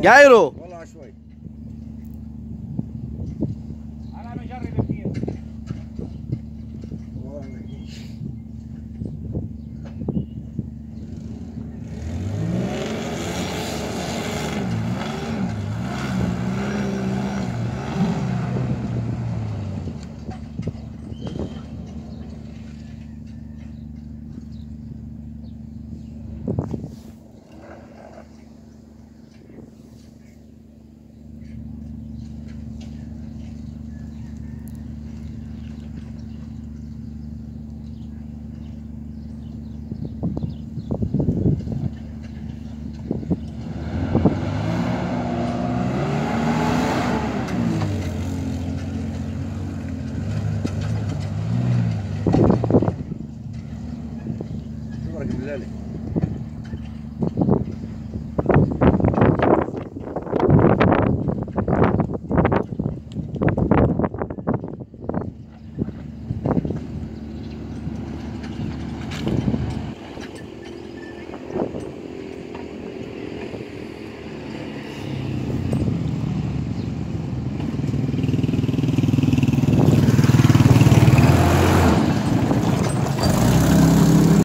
Gairo. بركه بالله عليك